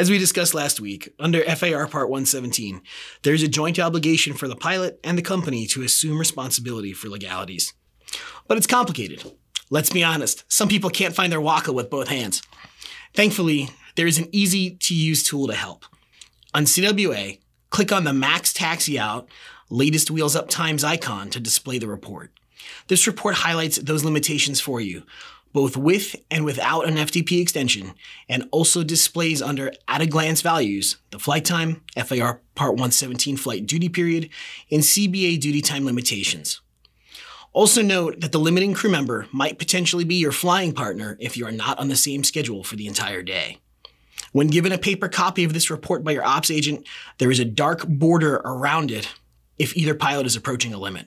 As we discussed last week, under FAR Part 117, there is a joint obligation for the pilot and the company to assume responsibility for legalities. But it's complicated. Let's be honest, some people can't find their waka with both hands. Thankfully, there is an easy to use tool to help. On CWA, click on the Max Taxi Out Latest Wheels Up Times icon to display the report. This report highlights those limitations for you, both with and without an FDP extension, and also displays under at a glance values the flight time, FAR Part 117 flight duty period, and CBA duty time limitations. Also note that the limiting crew member might potentially be your flying partner if you are not on the same schedule for the entire day. When given a paper copy of this report by your ops agent, there is a dark border around it if either pilot is approaching a limit.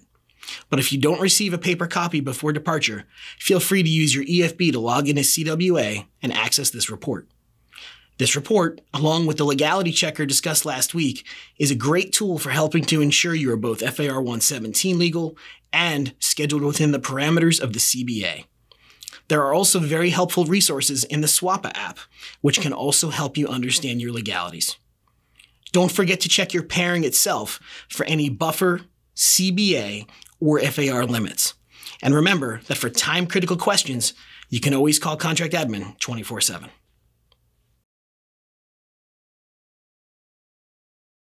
But if you don't receive a paper copy before departure, feel free to use your EFB to log into CWA and access this report. This report, along with the legality checker discussed last week, is a great tool for helping to ensure you are both FAR 117 legal and scheduled within the parameters of the CBA. There are also very helpful resources in the SWAPA app, which can also help you understand your legalities. Don't forget to check your pairing itself for any buffer, CBA, or FAR limits. And remember that for time critical questions, you can always call Contract Admin 24 7.